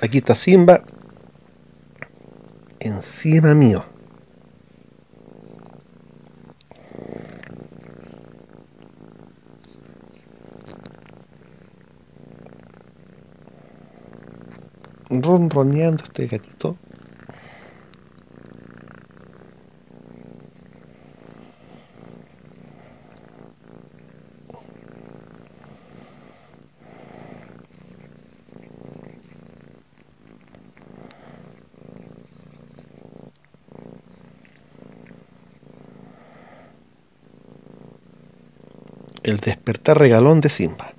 Aquí está Simba. Encima mío. ronroneando este gatito. El despertar regalón de Simba.